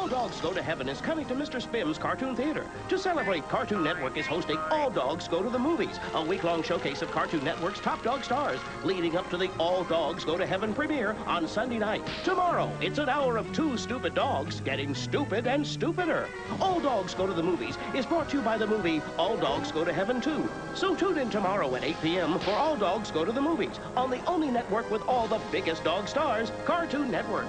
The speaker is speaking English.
All Dogs Go to Heaven is coming to Mr. Spim's Cartoon Theater. To celebrate, Cartoon Network is hosting All Dogs Go to the Movies, a week-long showcase of Cartoon Network's top dog stars, leading up to the All Dogs Go to Heaven premiere on Sunday night. Tomorrow, it's an hour of two stupid dogs getting stupid and stupider. All Dogs Go to the Movies is brought to you by the movie All Dogs Go to Heaven 2. So tune in tomorrow at 8 p.m. for All Dogs Go to the Movies on the only network with all the biggest dog stars, Cartoon Network.